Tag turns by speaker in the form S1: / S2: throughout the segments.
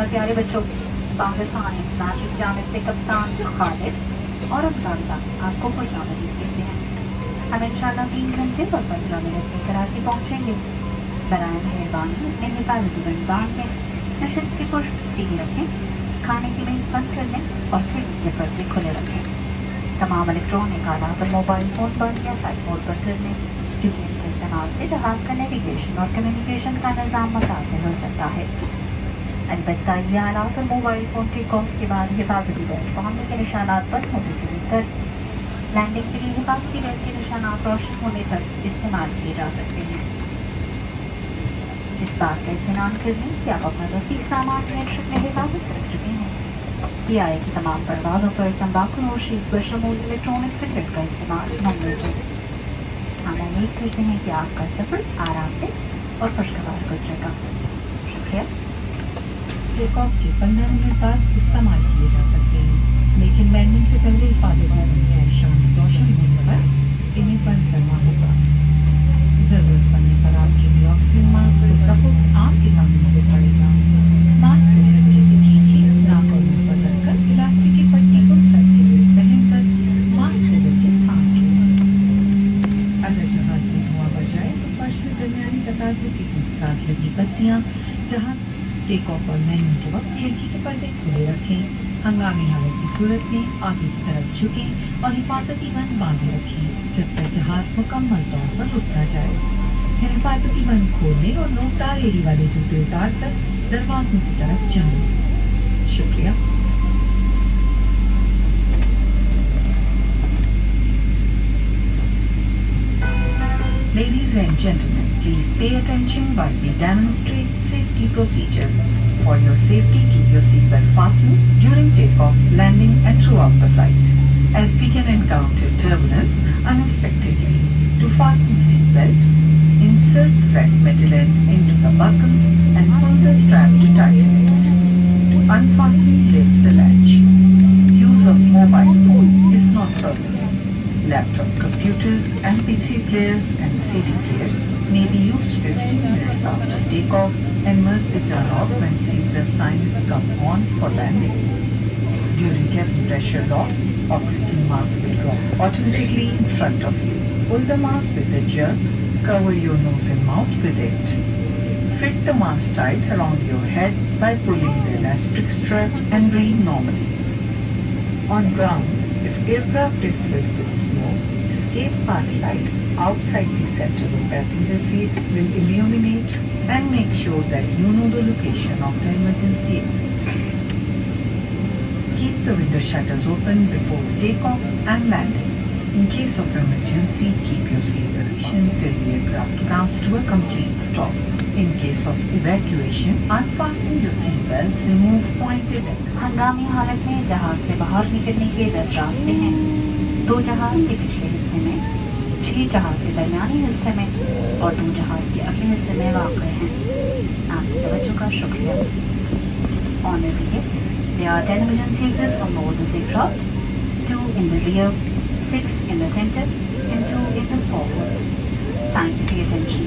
S1: और प्यारे बच्चों पाकिस्तान इंटरनेशनल जाने से कप्तान खालिद और अफ़गानिस्तान आपको खुश आमदीद कहते हैं। हम इंशाल्लाह तीन घंटे और पंद्रह मिनट में कराची पहुँचेंगे। बरए मेहरबानी अपने हिफाजती बंदबान में। नशस्त की पुष्ट सीधी रखें, खाने की मेज बंद कर लें और फिर इसके पर्दे खुले रखें। तमाम इलेक्ट्रॉनिक आलात और मोबाइल फ़ोन बंद या साइड मोड पर कर लें। क्योंकि इनके इस्तेमाल से जहाज़ का नेविगेशन और कम्युनिकेशन का निज़ाम मुतासर हो सकता है। अलबत्ता ये आलात और मोबाइल फ़ोन के कॉफ के बाद हिफाजती बांधने के निशानात होने से लेकर लैंडिंग के लिए हिफाजती बेल्ट के निशानात रोशन होने तक इस्तेमाल किए जा सकते हैं इस बात का इतमान कर लें कि आप अपना सामान में हिफाजत चुके हैं पी आई की तमाम परवाजों पर तम्बाकू नोशी बशमूल इलेक्ट्रॉनिक सिगरेट का इस्तेमाल ममनू है हम उम्मीद करते हैं कि आपका सफ़र आराम से और खुशगवार गुजरेगा शुक्रिया
S2: टेक ऑफ़ के पंद्रह मिनट बाद इस्तेमाल किए जा सकते हैं। लेकिन लैंडिंग से पहले है शांत रोशन होने पर इन्हें बंद करना होगा। ज़रूरत पड़ने पर आपके मास्क आपके सामने से पड़ेगा। लिए मास्क अगर जहाज़ तो की लगी बत्तियाँ जहाज़ टेक ऑफ़ और लैंडिंग के वक्त खिड़की के पर्दे खुले रखें हंगामी हालत की सूरत में आगे की तरफ़ झुकें और हिफाजती बंद बांधे रखें जब तक जहाज़ मुकम्मल तौर पर रुक जाए फिर हिफाजती बंद खोलने और नोकदार एड़ी वाले जूते उतार कर दरवाजों की तरफ़ जाएँ। शुक्रिया Ladies and gentlemen, please pay attention while we demonstrate safety procedures. For your safety, keep your seatbelt fastened during takeoff, landing and throughout the flight. As we can encounter turbulence unexpectedly, to fasten seatbelt, insert thread metal end into the buckle and pull the strap to tighten it. To unfasten, lift the latch. Use of mobile phone is not permitted. Laptop computers, MP3 players and CD players may be used 15 minutes after takeoff and must be turned off when seatbelt signs come on for landing. During cabin pressure loss, oxygen mask will drop automatically in front of you. Pull the mask with a jerk, cover your nose and mouth with it. Fit the mask tight around your head by pulling the elastic strap and breathe normally. On ground, if aircraft is filled escape path lights outside the central passenger seats will illuminate and make sure that you know the location of the emergency exit. Keep the window shutters open before takeoff and landing. In case of emergency, keep your seat position till the aircraft comes to a complete stop. In case of evacuation, unfasten your seat belts, remove pointed
S1: हंगामी हालत में जहाज से बाहर निकलने के दस रास्ते हैं दो जहाज के पिछले हिस्से में छह जहाज़ के दरमियानी हिस्से में और दो जहाज़ के अगले हिस्से में वाक है। आपकी तवज्जो का शुक्रिया। ऑन रही है are ten million seaters from more दिन two in the rear six in the centre and two in the forward thank you for attention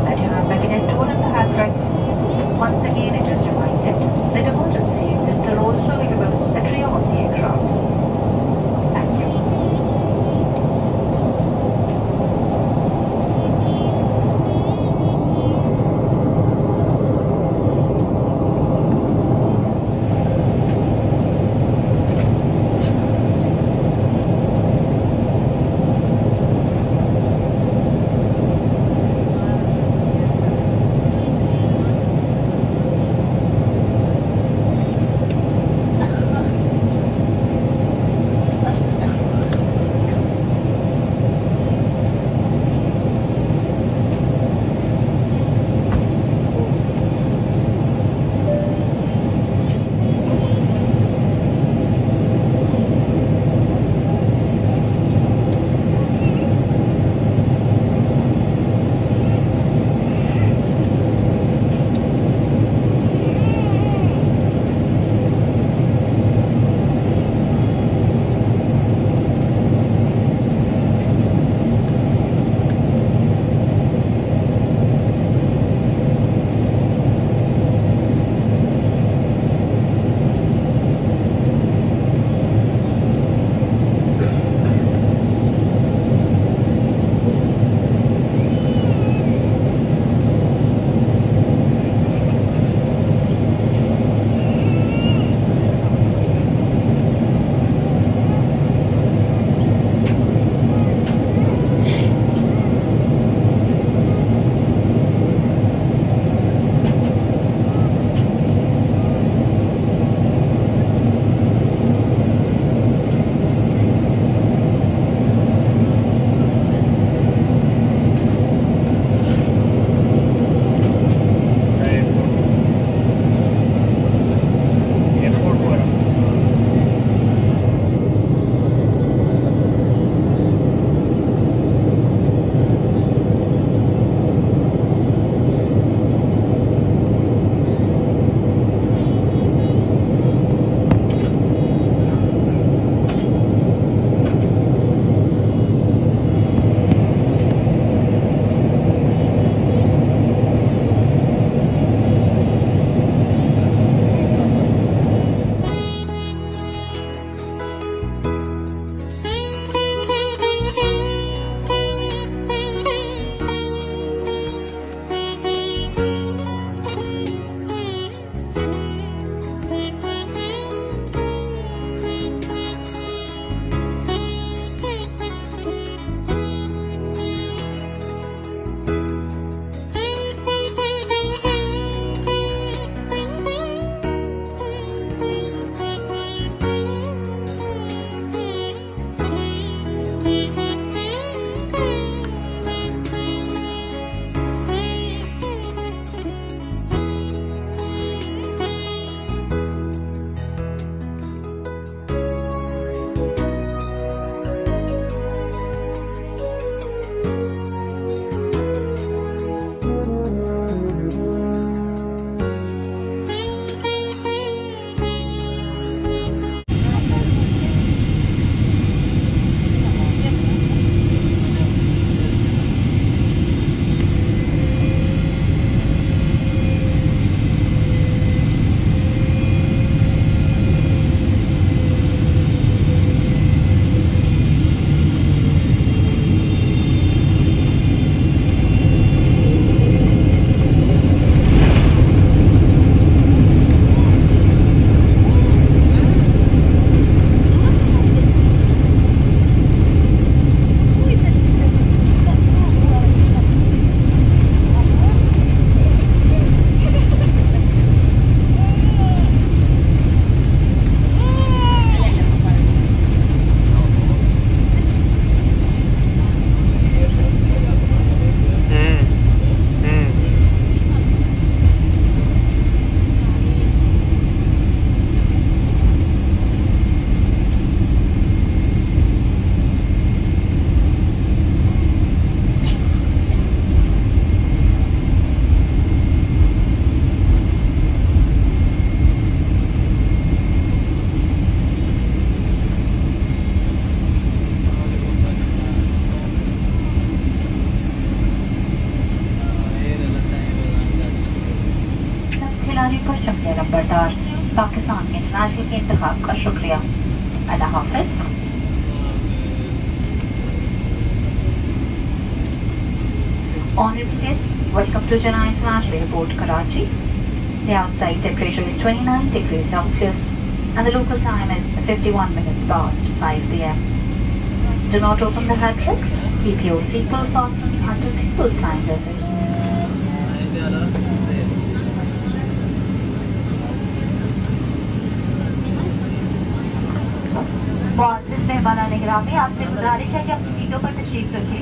S1: 白天啊白天 International Airport, Karachi. The outside temperature is 29 degrees Celsius and the local time is 51 minutes past 5 p.m. Do not open the hatchback. Keep your seatbelt fastened until people sign visit. मुआजिज मेहमान निगरानी आपसे गुजारिश है कि अपनी सीटों पर तशरीफ रखें